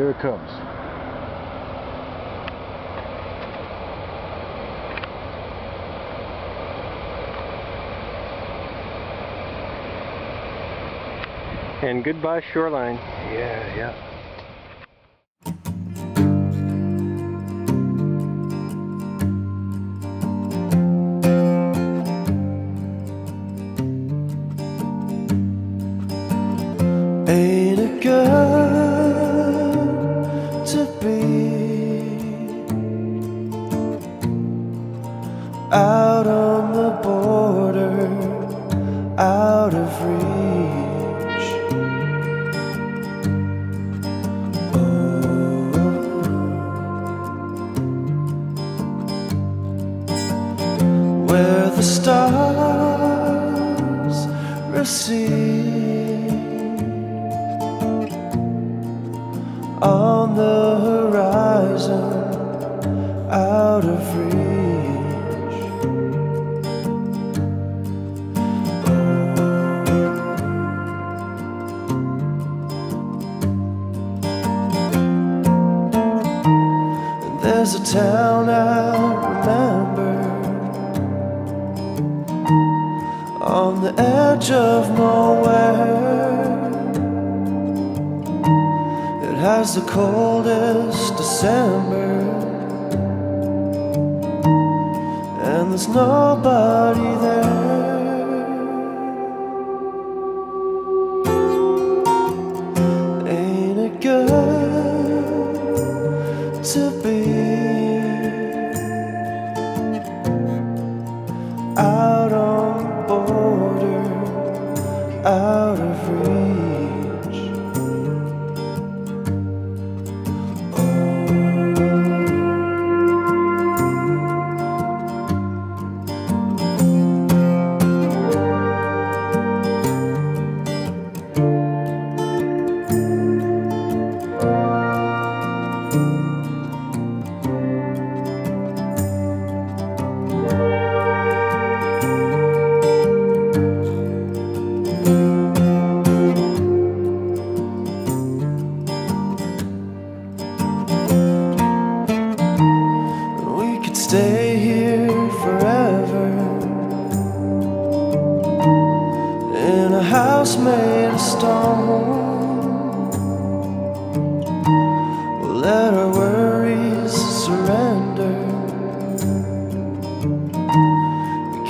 here it comes. And goodbye shoreline. Yeah, yeah. Ain't out of reach? Oh, where the stars recede There's a town I remember on the edge of nowhere. It has the coldest December, and there's nobody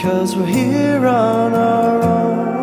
because we're here on our own.